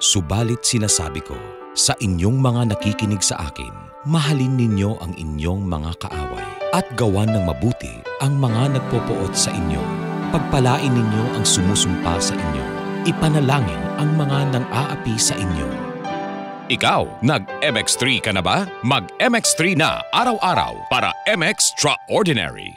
Subalit sinasabi ko, sa inyong mga nakikinig sa akin, mahalin ninyo ang inyong mga kaaway at gawan ng mabuti ang mga nagpopoot sa inyo. Pagpalain ninyo ang sumusumpa sa inyo. Ipanalangin ang mga nang-aapi sa inyo. Ikaw, nag-MX3 ka na ba? Mag-MX3 na araw-araw para MX Extraordinary.